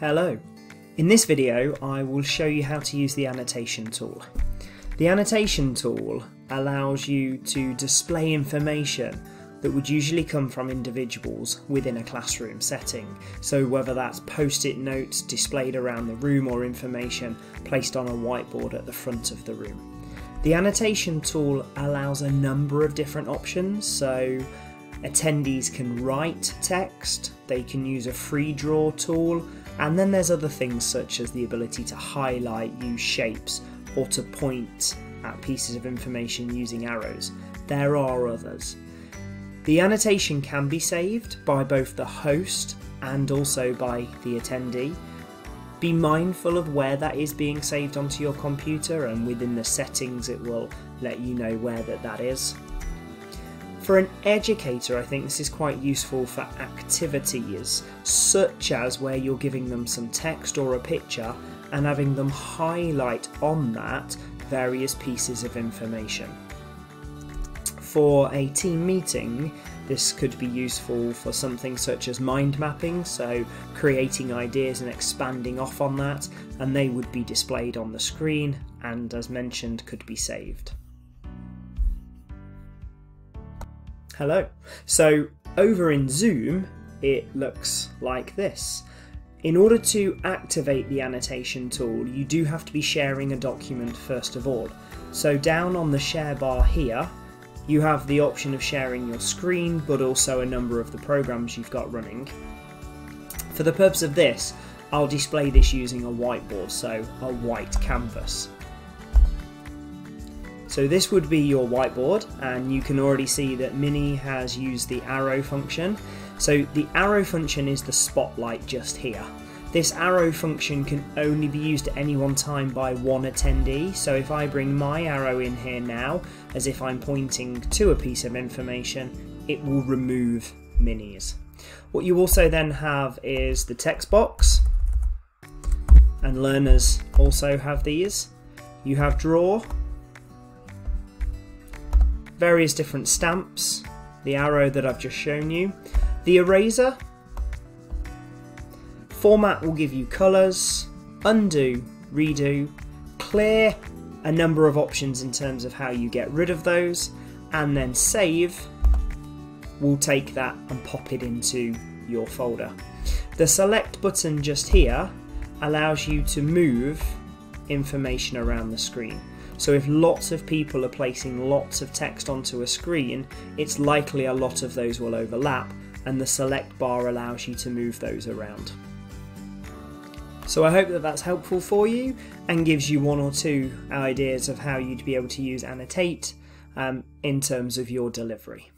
Hello. In this video I will show you how to use the annotation tool. The annotation tool allows you to display information that would usually come from individuals within a classroom setting. So whether that's post-it notes displayed around the room or information placed on a whiteboard at the front of the room. The annotation tool allows a number of different options, so attendees can write text, they can use a free draw tool, and then there's other things such as the ability to highlight, use shapes, or to point at pieces of information using arrows. There are others. The annotation can be saved by both the host and also by the attendee. Be mindful of where that is being saved onto your computer and within the settings it will let you know where that, that is. For an educator, I think this is quite useful for activities, such as where you're giving them some text or a picture and having them highlight on that various pieces of information. For a team meeting, this could be useful for something such as mind mapping, so creating ideas and expanding off on that, and they would be displayed on the screen and, as mentioned, could be saved. Hello. So over in Zoom, it looks like this. In order to activate the annotation tool, you do have to be sharing a document first of all. So down on the share bar here, you have the option of sharing your screen, but also a number of the programs you've got running. For the purpose of this, I'll display this using a whiteboard, so a white canvas. So this would be your whiteboard and you can already see that Mini has used the arrow function. So the arrow function is the spotlight just here. This arrow function can only be used at any one time by one attendee, so if I bring my arrow in here now, as if I'm pointing to a piece of information, it will remove minis. What you also then have is the text box, and learners also have these. You have draw, various different stamps, the arrow that I've just shown you. The eraser, format will give you colours, undo, redo, clear, a number of options in terms of how you get rid of those, and then save will take that and pop it into your folder. The select button just here allows you to move information around the screen. So if lots of people are placing lots of text onto a screen, it's likely a lot of those will overlap and the select bar allows you to move those around. So I hope that that's helpful for you and gives you one or two ideas of how you'd be able to use Annotate um, in terms of your delivery.